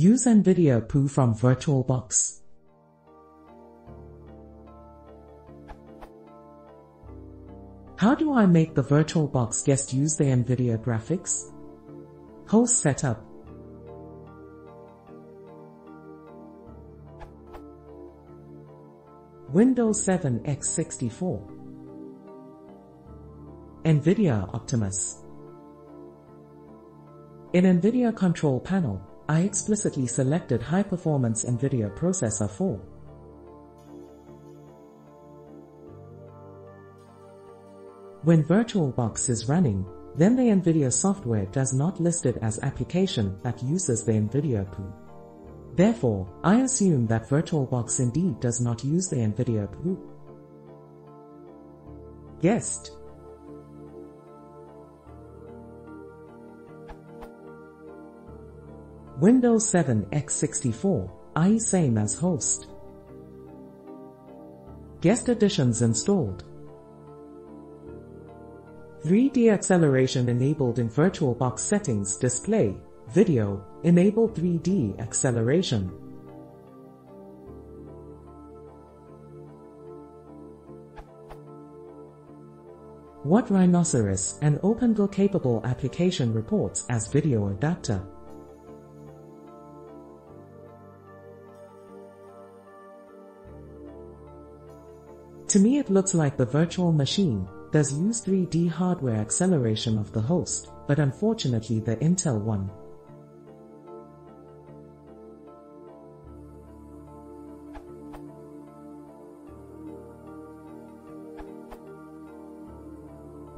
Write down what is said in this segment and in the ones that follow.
Use NVIDIA GPU from VirtualBox. How do I make the VirtualBox guest use the NVIDIA graphics? Host setup. Windows 7 x64 NVIDIA Optimus In NVIDIA Control Panel, I explicitly selected High Performance NVIDIA Processor 4. When VirtualBox is running, then the NVIDIA software does not list it as application that uses the NVIDIA GPU. Therefore, I assume that VirtualBox indeed does not use the NVIDIA GPU. Guest Windows 7 x64, i.e. same as host. Guest additions installed. 3D acceleration enabled in VirtualBox settings display, video, enable 3D acceleration. What Rhinoceros and OpenGL capable application reports as video adapter. To me it looks like the virtual machine does use 3D hardware acceleration of the host, but unfortunately the Intel one.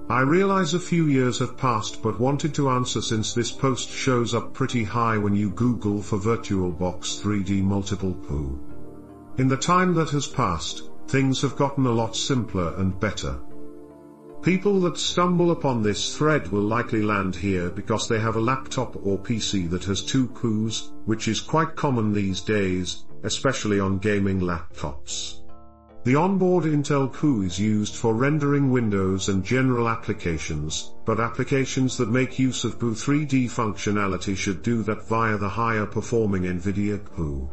I realize a few years have passed but wanted to answer since this post shows up pretty high when you Google for VirtualBox 3D Multiple GPU. In the time that has passed, things have gotten a lot simpler and better. People that stumble upon this thread will likely land here because they have a laptop or PC that has two GPUs, which is quite common these days, especially on gaming laptops. The onboard Intel GPU is used for rendering Windows and general applications, but applications that make use of GPU 3D functionality should do that via the higher performing NVIDIA GPU.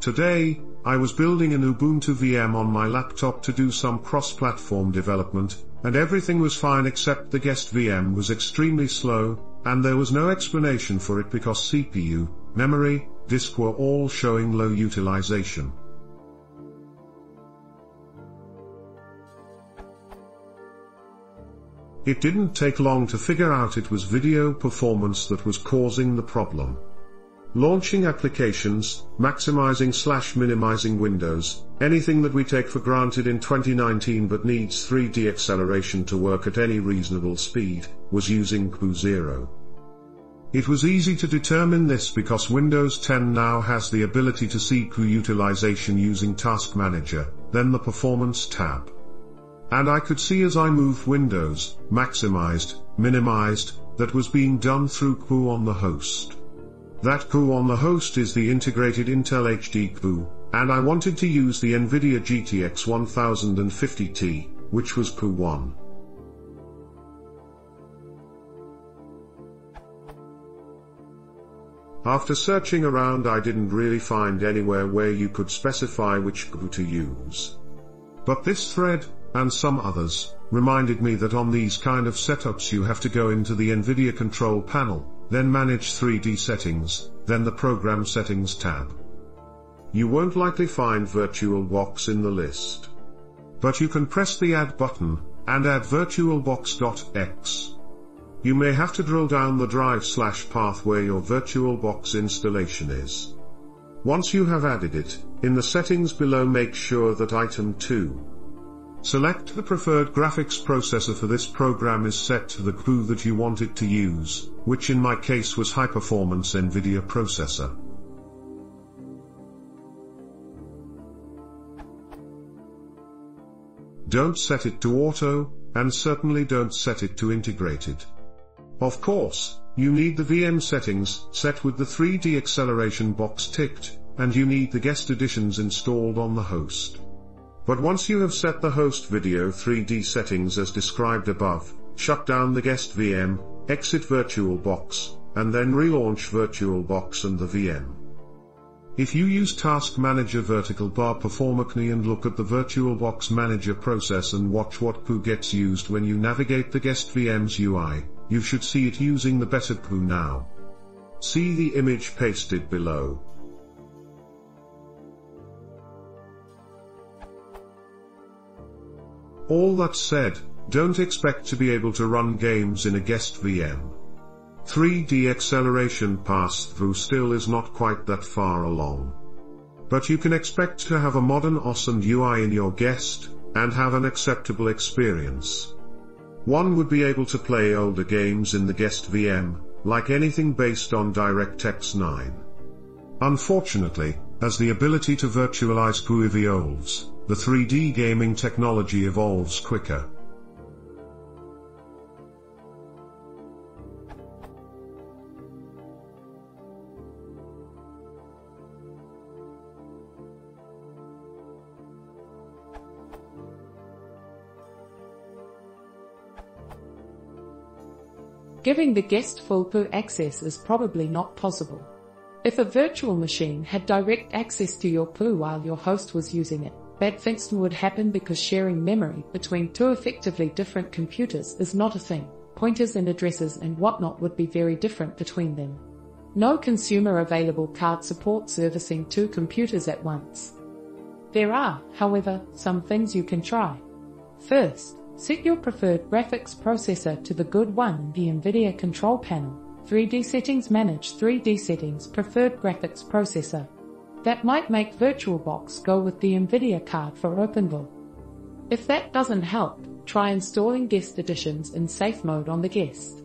Today, I was building an Ubuntu VM on my laptop to do some cross-platform development, and everything was fine except the guest VM was extremely slow, and there was no explanation for it because CPU, memory, disk were all showing low utilization. It didn't take long to figure out it was video performance that was causing the problem. Launching applications, maximizing slash minimizing windows, anything that we take for granted in 2019 but needs 3D acceleration to work at any reasonable speed, was using 0. It was easy to determine this because Windows 10 now has the ability to see GPU utilization using Task Manager, then the Performance tab. And I could see as I moved windows, maximized, minimized, that was being done through GPU on the host. That GPU on the host is the integrated Intel HD GPU, and I wanted to use the NVIDIA GTX 1050Ti, which was GPU 1. After searching around I didn't really find anywhere where you could specify which GPU to use. But this thread, and some others, reminded me that on these kind of setups you have to go into the NVIDIA control panel, then manage 3D settings, then the program settings tab. You won't likely find VirtualBox in the list. But you can press the add button, and add VirtualBox.x. You may have to drill down the drive slash path where your VirtualBox installation is. Once you have added it, in the settings below make sure that item 2, Select the preferred graphics processor for this program is set to the GPU that you want it to use, which in my case was high performance NVIDIA processor. Don't set it to auto, and certainly don't set it to integrated. Of course, you need the VM settings set with the 3D acceleration box ticked, and you need the guest additions installed on the host. But once you have set the host video 3D settings as described above, shut down the guest VM, exit VirtualBox, and then relaunch VirtualBox and the VM. If you use Task Manager vertical bar performacne and look at the VirtualBox Manager process and watch what GPU gets used when you navigate the guest VM's UI, you should see it using the better GPU now. See the image pasted below. All that said, don't expect to be able to run games in a guest VM. 3D acceleration pass-through still is not quite that far along. But you can expect to have a modern awesome UI in your guest, and have an acceptable experience. One would be able to play older games in the guest VM, like anything based on DirectX 9. Unfortunately, as the ability to virtualize GUI evolves, the 3D gaming technology evolves quicker. Giving the guest full GPU access is probably not possible. If a virtual machine had direct access to your GPU while your host was using it, bad things would happen because sharing memory between two effectively different computers is not a thing. Pointers and addresses and whatnot would be very different between them. No consumer available card supports servicing two computers at once. There are, however, some things you can try. First, Set your preferred graphics processor to the good one in the NVIDIA control panel. 3D settings manage 3D settings preferred graphics processor. That might make VirtualBox go with the NVIDIA card for OpenGL. If that doesn't help, try installing guest additions in safe mode on the guest.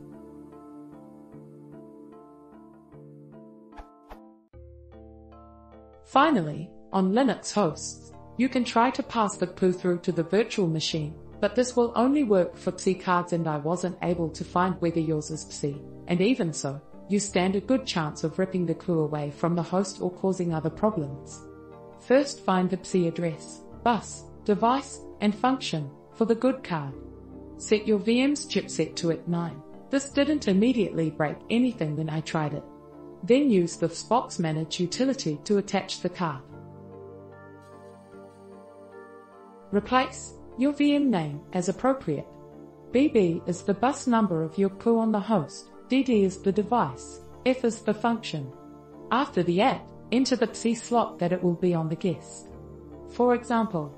Finally, on Linux hosts, you can try to pass the GPU through to the virtual machine but this will only work for PCI cards and I wasn't able to find whether yours is PCI. And even so, you stand a good chance of ripping the GPU away from the host or causing other problems. First find the PCI address, bus, device, and function for the good card. Set your VM's chipset to ICH9. This didn't immediately break anything when I tried it. Then use the VBoxManage utility to attach the card. Replace your VM name as appropriate. BB is the bus number of your GPU on the host, DD is the device, F is the function. After the at, enter the PCI slot that it will be on the guest. For example,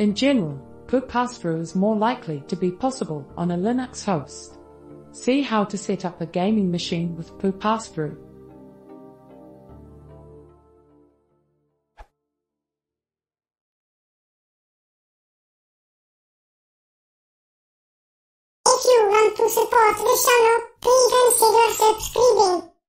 In general, GPU pass-through is more likely to be possible on a Linux host. See how to set up a gaming machine with GPU pass-through want to support the channel, please consider subscribing.